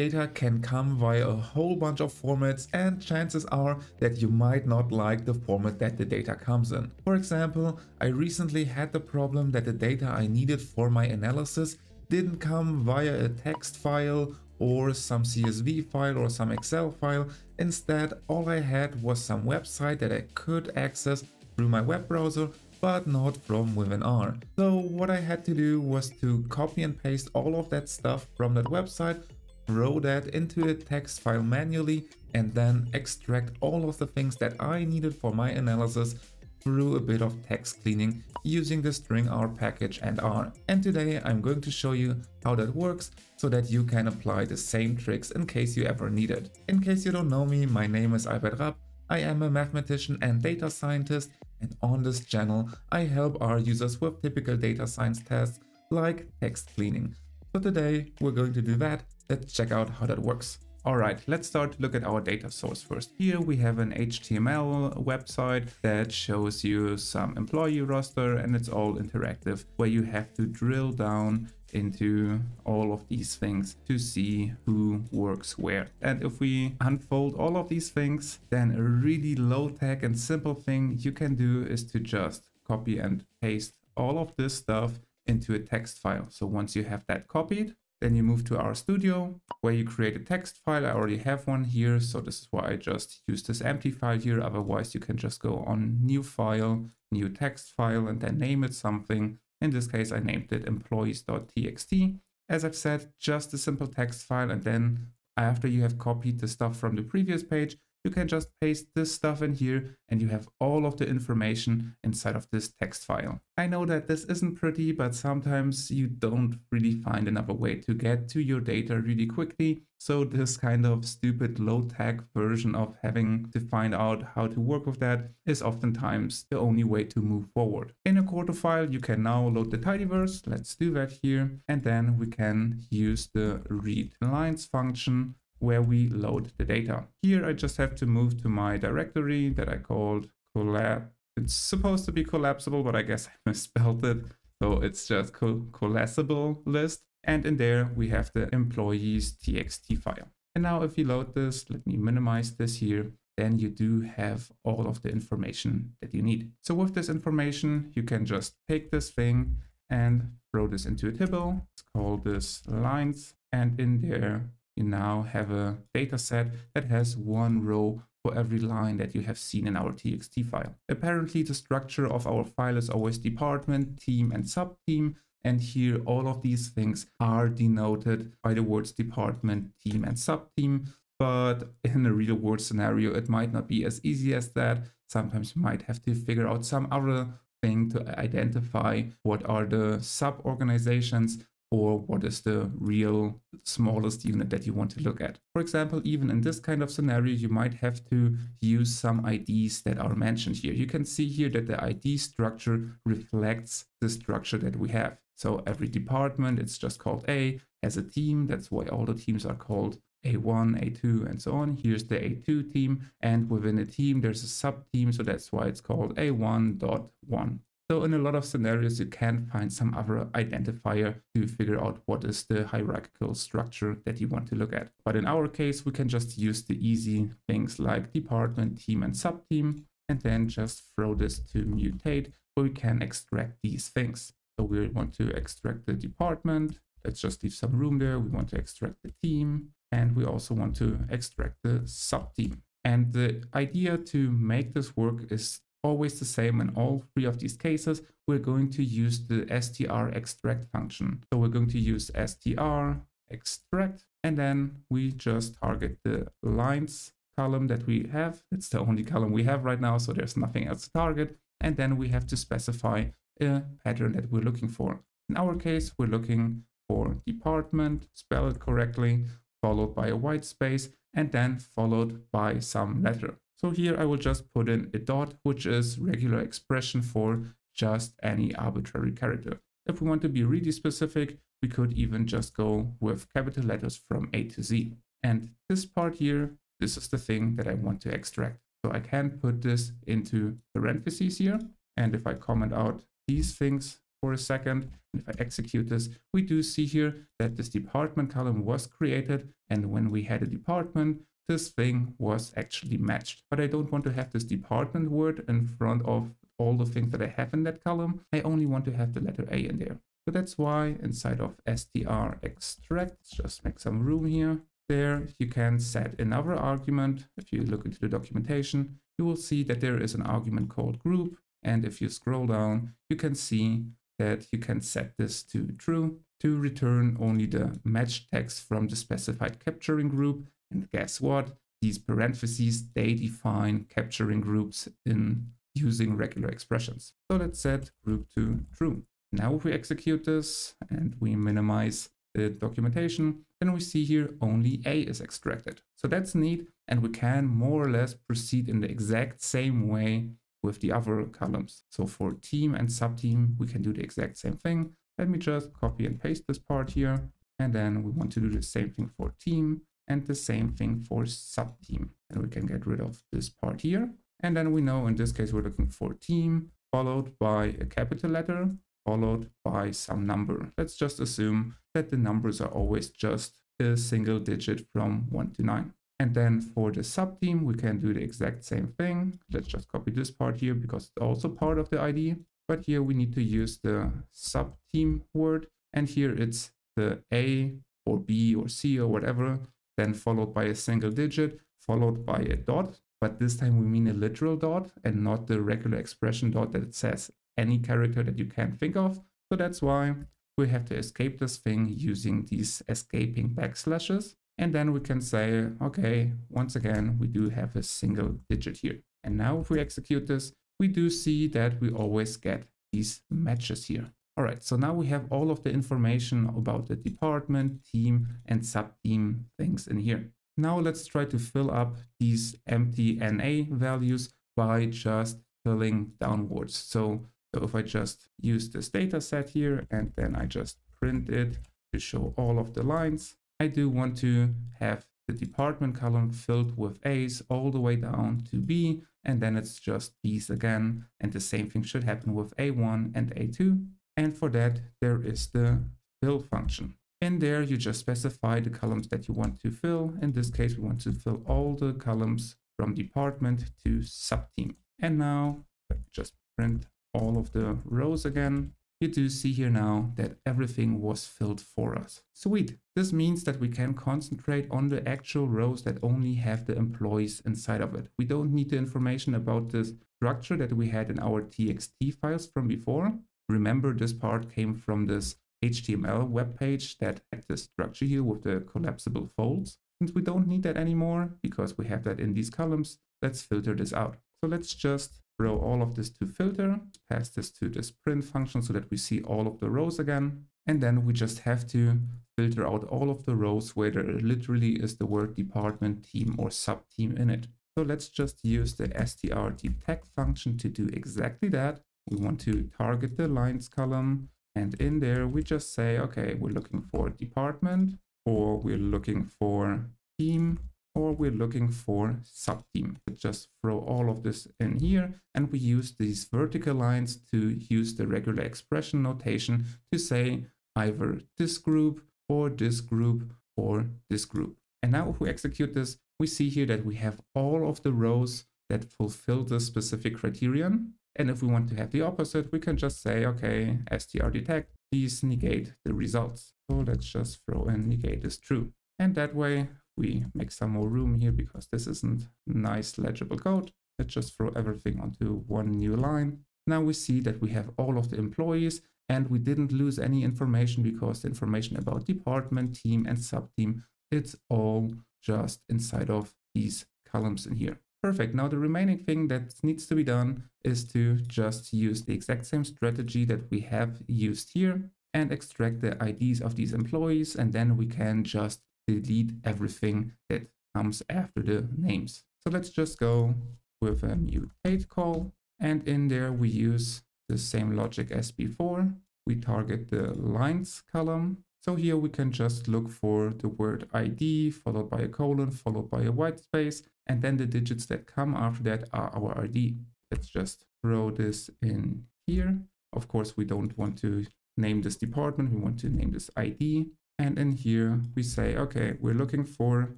Data can come via a whole bunch of formats and chances are that you might not like the format that the data comes in. For example, I recently had the problem that the data I needed for my analysis didn't come via a text file or some CSV file or some Excel file. Instead, all I had was some website that I could access through my web browser but not from within R. So what I had to do was to copy and paste all of that stuff from that website, throw that into a text file manually, and then extract all of the things that I needed for my analysis through a bit of text cleaning using the stringr package and R. And today I'm going to show you how that works so that you can apply the same tricks in case you ever need it. In case you don't know me, my name is Albert Rapp. I am a mathematician and data scientist and on this channel I help R users with typical data science tasks like text cleaning. So today we're going to do that. Let's check out how that works. Alright, let's start to look at our data source first. Here we have an HTML website that shows you some employee roster and it's all interactive where you have to drill down into all of these things to see who works where. And if we unfold all of these things, then a really low tech and simple thing you can do is to just copy and paste all of this stuff into a text file. So once you have that copied, then you move to RStudio where you create a text file. I already have one here. So this is why I just use this empty file here. Otherwise you can just go on new file, new text file, and then name it something. In this case, I named it employees.txt. As I've said, just a simple text file. And then after you have copied the stuff from the previous page, you can just paste this stuff in here and you have all of the information inside of this text file. I know that this isn't pretty, but sometimes you don't really find another way to get to your data really quickly. So this kind of stupid low-tech version of having to find out how to work with that is oftentimes the only way to move forward. In a Quarto file, you can now load the tidyverse. Let's do that here. And then we can use the read lines function where we load the data. Here I just have to move to my directory that I called collab. It's supposed to be collapsible, but I guess I misspelled it. So it's just co collapsible list. And in there we have the employees txt file. And now if you load this, let me minimize this here, then you do have all of the information that you need. So with this information, you can just take this thing and throw this into a table. Let's call this lines. And in there, you now have a data set that has one row for every line that you have seen in our txt file. Apparently the structure of our file is always department, team and subteam. And here all of these things are denoted by the words department, team and subteam. But in a real world scenario, it might not be as easy as that. Sometimes you might have to figure out some other thing to identify what are the sub organizations or what is the real smallest unit that you want to look at. For example, even in this kind of scenario, you might have to use some IDs that are mentioned here. You can see here that the ID structure reflects the structure that we have. So every department, it's just called A. As a team, that's why all the teams are called A1, A2, and so on. Here's the A2 team, and within a team, there's a sub-team, so that's why it's called A1.1. So in a lot of scenarios, you can find some other identifier to figure out what is the hierarchical structure that you want to look at. But in our case, we can just use the easy things like department, team, and subteam, and then just throw this to mutate where we can extract these things. So we want to extract the department. Let's just leave some room there. We want to extract the team, and we also want to extract the subteam. And the idea to make this work is always the same in all three of these cases. We're going to use the str extract function. So we're going to use str extract and then we just target the lines column that we have. It's the only column we have right now, so there's nothing else to target. And then we have to specify a pattern that we're looking for. In our case, we're looking for department, spell it correctly, followed by a white space, and then followed by some letter. So here I will just put in a dot, which is regular expression for just any arbitrary character. If we want to be really specific, we could even just go with capital letters from A to Z. And this part here, this is the thing that I want to extract. So I can put this into parentheses here. And if I comment out these things, for a second. And if I execute this, we do see here that this department column was created. And when we had a department, this thing was actually matched. But I don't want to have this department word in front of all the things that I have in that column. I only want to have the letter A in there. So that's why inside of str extract, let's just make some room here. There you can set another argument. If you look into the documentation, you will see that there is an argument called group. And if you scroll down, you can see that you can set this to true to return only the match text from the specified capturing group. And guess what? These parentheses, they define capturing groups in using regular expressions. So let's set group to true. Now if we execute this and we minimize the documentation, then we see here only A is extracted. So that's neat and we can more or less proceed in the exact same way with the other columns. So for team and subteam, we can do the exact same thing. Let me just copy and paste this part here. And then we want to do the same thing for team and the same thing for subteam. And we can get rid of this part here. And then we know in this case, we're looking for team followed by a capital letter followed by some number. Let's just assume that the numbers are always just a single digit from 1 to 9. And then for the subteam, we can do the exact same thing. Let's just copy this part here because it's also part of the ID. But here we need to use the subteam word. And here it's the A or B or C or whatever, then followed by a single digit, followed by a dot. But this time we mean a literal dot and not the regular expression dot that says any character that you can think of. So that's why we have to escape this thing using these escaping backslashes. And then we can say, okay, once again, we do have a single digit here. And now if we execute this, we do see that we always get these matches here. All right, so now we have all of the information about the department, team, and sub-team things in here. Now let's try to fill up these empty NA values by just filling downwards. So so if I just use this data set here and then I just print it to show all of the lines, I do want to have the department column filled with A's all the way down to B, and then it's just B's again. And the same thing should happen with A1 and A2. And for that, there is the fill function. In there, you just specify the columns that you want to fill. In this case, we want to fill all the columns from department to subteam. And now, just print all of the rows again, you do see here now that everything was filled for us. Sweet. This means that we can concentrate on the actual rows that only have the employees inside of it. We don't need the information about the structure that we had in our txt files from before. Remember this part came from this HTML web page that had the structure here with the collapsible folds. Since we don't need that anymore because we have that in these columns, let's filter this out. So let's just throw all of this to filter, pass this to this print function so that we see all of the rows again. And then we just have to filter out all of the rows where there literally is the word department, team, or sub-team in it. So let's just use the str detect function to do exactly that. We want to target the lines column. And in there, we just say, okay, we're looking for department, or we're looking for team, or we're looking for subteam. Just throw all of this in here and we use these vertical lines to use the regular expression notation to say either this group or this group or this group. And now if we execute this, we see here that we have all of the rows that fulfill the specific criterion. And if we want to have the opposite, we can just say, okay, str detect, these negate the results. So let's just throw in negate is true. And that way we make some more room here because this isn't nice legible code. Let's just throw everything onto one new line. Now we see that we have all of the employees and we didn't lose any information because the information about department, team and sub-team, it's all just inside of these columns in here. Perfect. Now the remaining thing that needs to be done is to just use the exact same strategy that we have used here and extract the IDs of these employees. And then we can just delete everything that comes after the names. So let's just go with a mutate call. And in there we use the same logic as before. We target the lines column. So here we can just look for the word ID followed by a colon followed by a white space. And then the digits that come after that are our ID. Let's just throw this in here. Of course, we don't want to name this department. We want to name this ID. And in here we say, okay, we're looking for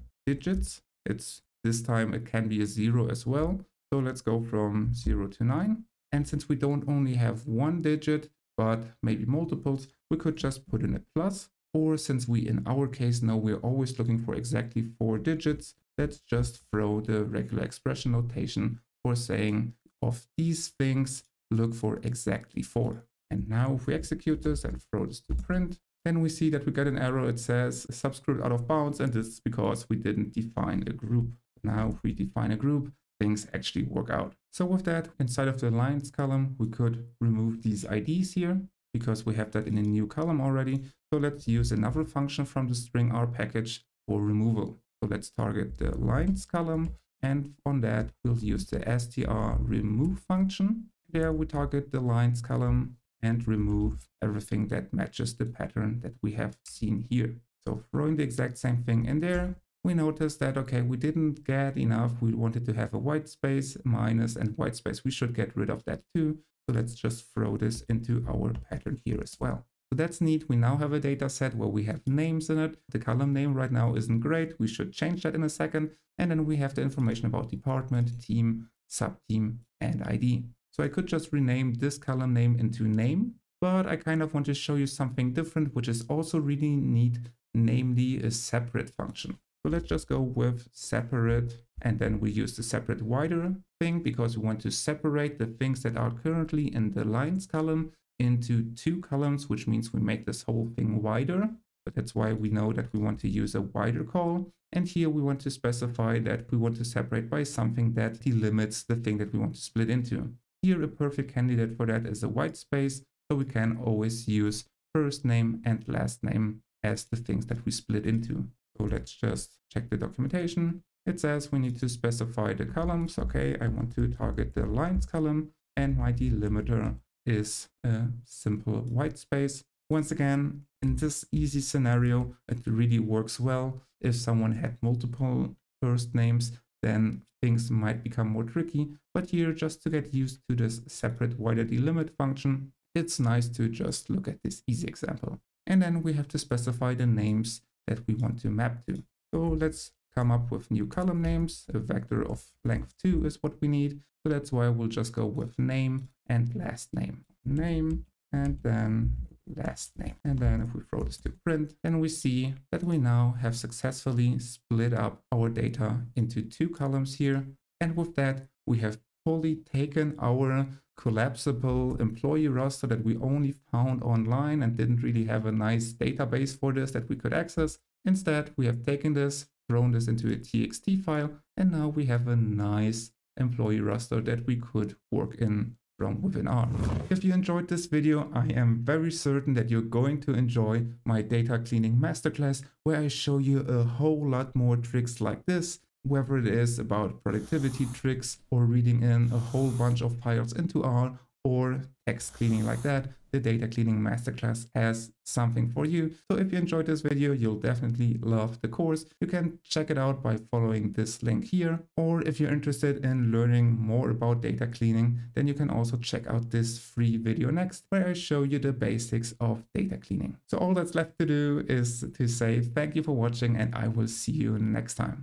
digits. It's this time it can be a zero as well. So let's go from zero to nine. And since we don't only have one digit, but maybe multiples, we could just put in a plus. Or since we, in our case, know we're always looking for exactly four digits, let's just throw the regular expression notation for saying of these things, look for exactly four. And now if we execute this and throw this to print, then we see that we get an error. It says subscript out of bounds, and this is because we didn't define a group. Now if we define a group, things actually work out. So with that, inside of the lines column, we could remove these IDs here because we have that in a new column already. So let's use another function from the stringr package for removal. So let's target the lines column. And on that, we'll use the str remove function. There we target the lines column and remove everything that matches the pattern that we have seen here. So throwing the exact same thing in there, we noticed that, okay, we didn't get enough. We wanted to have a white space minus and white space. We should get rid of that too. So let's just throw this into our pattern here as well. So that's neat. We now have a data set where we have names in it. The column name right now isn't great. We should change that in a second. And then we have the information about department, team, subteam, and ID. So I could just rename this column name into name, but I kind of want to show you something different, which is also really neat, namely a separate function. So let's just go with separate and then we use the separate wider thing because we want to separate the things that are currently in the lines column into two columns, which means we make this whole thing wider. But that's why we know that we want to use a wider call. And here we want to specify that we want to separate by something that delimits the thing that we want to split into. Here a perfect candidate for that is a white space, so we can always use first name and last name as the things that we split into. So let's just check the documentation. It says we need to specify the columns. Okay, I want to target the lines column and my delimiter is a simple white space. Once again, in this easy scenario, it really works well. If someone had multiple first names, then things might become more tricky. But here, just to get used to this separate wider delimit function, it's nice to just look at this easy example. And then we have to specify the names that we want to map to. So let's come up with new column names. A vector of length 2 is what we need. So that's why we'll just go with name and last name. Name and then last name. And then if we throw this to print, then we see that we now have successfully split up our data into two columns here. And with that, we have fully taken our collapsible employee roster that we only found online and didn't really have a nice database for this that we could access. Instead, we have taken this, thrown this into a txt file, and now we have a nice employee roster that we could work in from within R. If you enjoyed this video, I am very certain that you're going to enjoy my data cleaning masterclass where I show you a whole lot more tricks like this whether it is about productivity tricks or reading in a whole bunch of files into R or text cleaning like that, the data cleaning masterclass has something for you. So if you enjoyed this video, you'll definitely love the course. You can check it out by following this link here. Or if you're interested in learning more about data cleaning, then you can also check out this free video next, where I show you the basics of data cleaning. So all that's left to do is to say thank you for watching and I will see you next time.